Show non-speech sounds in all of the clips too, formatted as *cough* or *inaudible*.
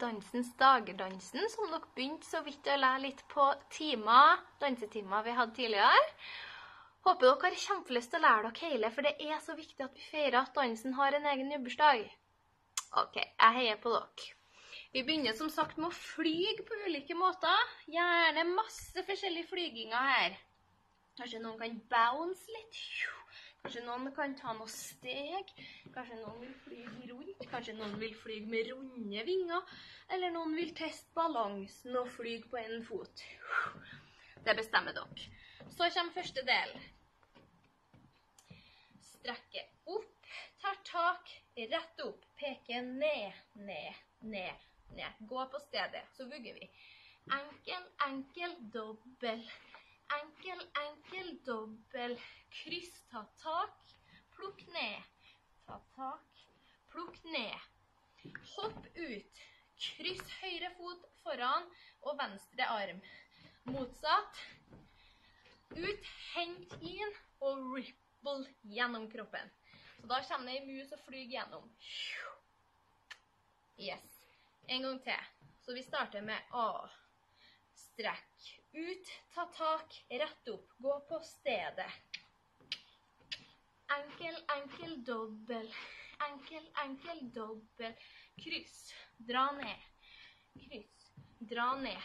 dansens dager-dansen, som dere begynte så vidt å lære litt på timer, dansetimer vi hadde tidligere. Håper dere har kjempelyst til å lære dere hele, for det er så viktig at vi feirer at dansen har en egen jubbursdag. OK, jeg heier på dere. Vi begynner som sagt med å flyge på ulike måter. Gjerne masse forskjellige flyginger her. Kanskje noen kan bounce litt. Kanskje noen kan ta noen steg. Kanskje noen vil fly rundt. Kanskje noen vil fly med runde vinger. Eller noen vil teste balansen og fly på en fot. Det bestemmer dere. Så kommer første del. Strekke opp, tar tak, rett opp, peke ned, ned, ned, ned. Gå på stedet, så vugger vi. Enkel, enkel, dobbel, Enkel, enkel, dobbel. Kryss, ta tak. Plukk ned. Ta tak. Plukk ned. Hopp ut. Kryss høyre fot foran og venstre arm. Motsatt. Ut, hent inn og ripple gjennom kroppen. Så da kommer det ei mus og flyr gjennom. Yes. En gang til. Så vi starter med A. Strekk ut, ta tak, rett opp, gå på stedet. Enkel, enkel, dobbel. Enkel, enkel, dobbel. Kryss. Dra ned. Kryss. Dra ned.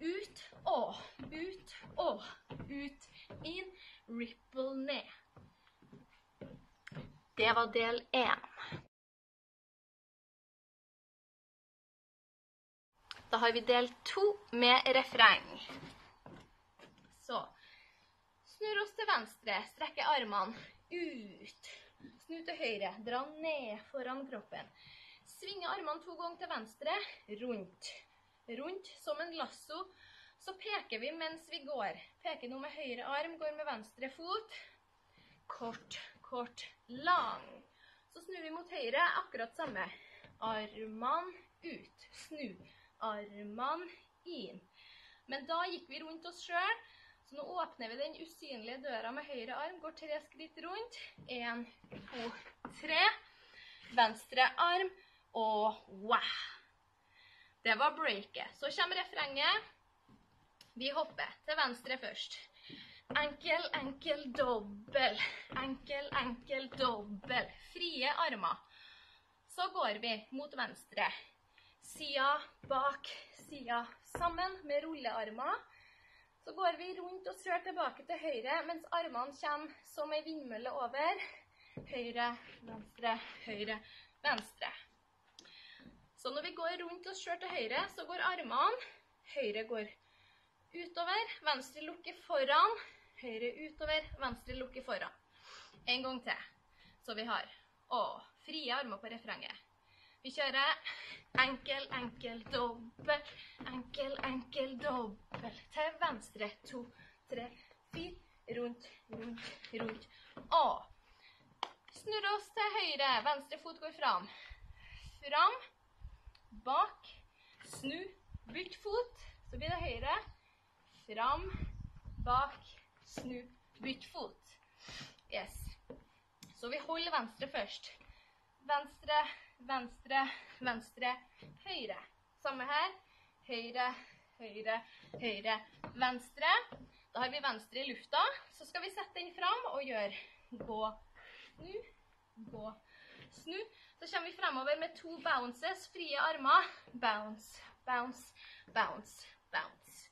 Ut og ut og ut. Inn. Ripple ned. Det var del én. Da har vi del to med refreng. Så snur oss til venstre, strekker armene ut. Snu til høyre, dra ned foran kroppen. Svinge armene to ganger til venstre, rundt. Rundt som en lasso. Så peker vi mens vi går. Peker nå med høyre arm, går med venstre fot. Kort, kort, lang. Så snur vi mot høyre, akkurat samme. Armene ut. Snu armene inn. Men da gikk vi rundt oss sjøl. Så nå åpner vi den usynlige døra med høyre arm, går tre skritt rundt. Én, to, tre. Venstre arm og wow. Det var breaket. Så kommer refrenget. Vi hopper til venstre først. Enkel, enkel, dobbel. Enkel, enkel, dobbel. Frie armer. Så går vi mot venstre sida bak, sida sammen med rullearmer. Så går vi rundt og sør tilbake til høyre mens armene kommer som ei vindmølle over. Høyre, venstre, høyre, venstre. Så når vi går rundt og sør til høyre, så går armene Høyre går utover, venstre lukker foran. Høyre utover, venstre lukker foran. En gang til. Så vi har å, frie armer på refrenget. Vi kjører enkel, enkel, dobbel. Enkel, enkel, dobbel. Til venstre. To, tre, fire. Rundt, rundt, rundt. Og snurr oss til høyre. Venstre fot går fram. Fram, bak, snu, bytt fot. Så blir det høyre. Fram, bak, snu, bytt fot. Yes. Så vi holder venstre først. Venstre, venstre, venstre, høyre. Samme her. Høyre, høyre, høyre, venstre. Da har vi venstre i lufta. Så skal vi sette den fram og gjøre gå, snu, gå, snu. Så kommer vi fremover med to bounces, frie armer. Bounce, bounce, bounce, bounce.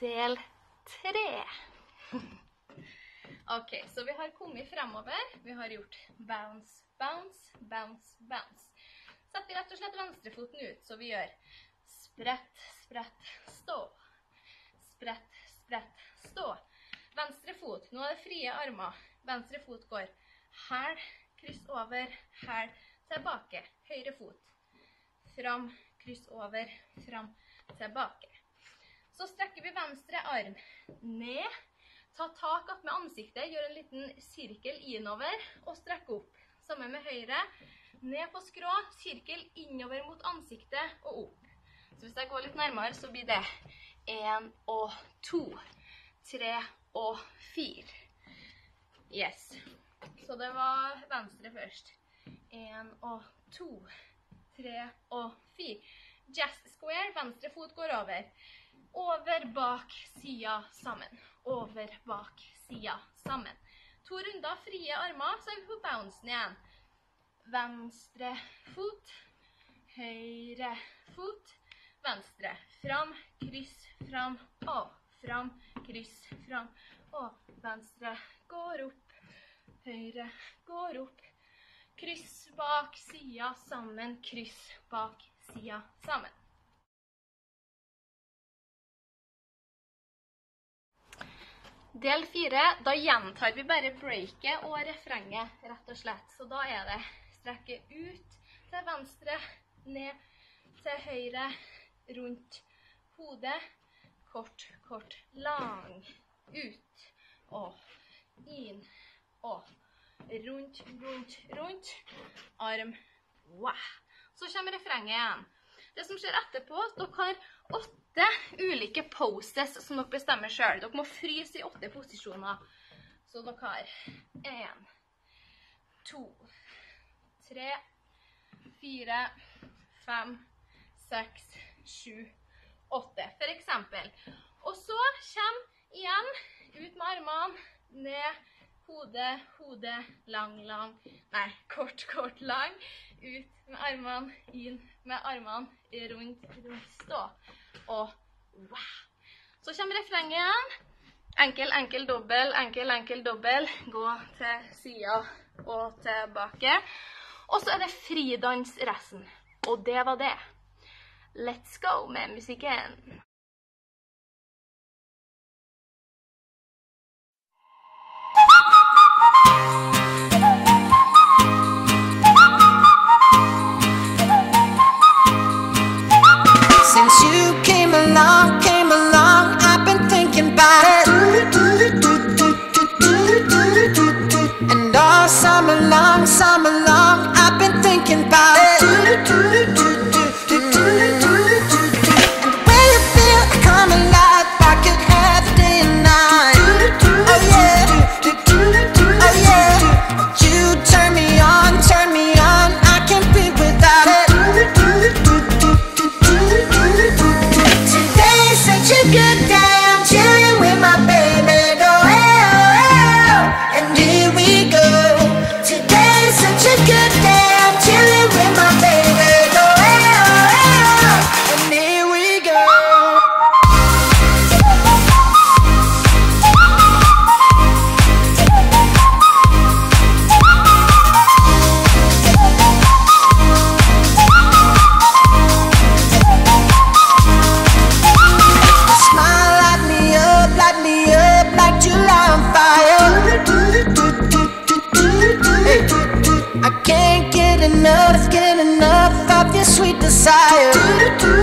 Del tre. *laughs* OK, så vi har kommet fremover. Vi har gjort bounce, bounce, bounce, bounce. Setter vi rett og slett venstrefoten ut, så vi gjør sprett, sprett, stå. Sprett, sprett, stå. Venstre fot. Nå er det frie armer. Venstre fot går hæl, kryss over, hæl, tilbake. Høyre fot. Fram, kryss over, fram, tilbake. Så strekker vi venstre arm ned Ta tak med ansiktet, gjør en liten sirkel innover og strekk opp. Samme med høyre. Ned på skrå, sirkel innover mot ansiktet og opp. Så hvis jeg går litt nærmere, så blir det én og to. Tre og fire. Yes. Så det var venstre først. Én og to, tre og fire. Jazz square, venstre fot går over. Over, bak, sida, sammen. Over, bak, sida, sammen. To runder, frie armer, så er vi på bouncen igjen. Venstre fot, høyre fot, venstre. Fram, kryss, fram, og fram, kryss, fram. Og venstre går opp, høyre går opp. Kryss bak sida sammen, kryss bak sida sammen. Del fire, da gjentar vi bare breaket og refrenget, rett og slett. Så da er det strekke ut til venstre, ned til høyre, rundt hodet. Kort, kort, lang. Ut og inn og rundt, rundt, rundt. Arm. Wow. Så kommer refrenget igjen. Det som skjer etterpå, at dere har åtte ulike poses som dere bestemmer sjøl. Dere må fryse i åtte posisjoner. Så dere har én, to, tre, fire, fem, seks, sju, åtte. For eksempel. Og så kommer igjen ut med armene, ned, hode, hode, lang, lang. Nei, kort, kort, lang. Ut med armene, inn med armene, rundt, rundt, stå. Og wow. Så kommer refrenget igjen. Enkel, enkel, dobbel, enkel, enkel, dobbel. Gå til sida og tilbake. Og så er det fridans resten. Og det var det. Let's go med musikken. Since desire.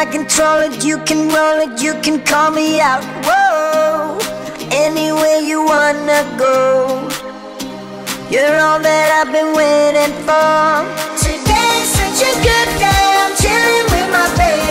I control it, you can roll it, you can call me out. Whoa, anywhere you wanna go. You're all that I've been waiting for. Today's such a good day. I'm chilling with my baby.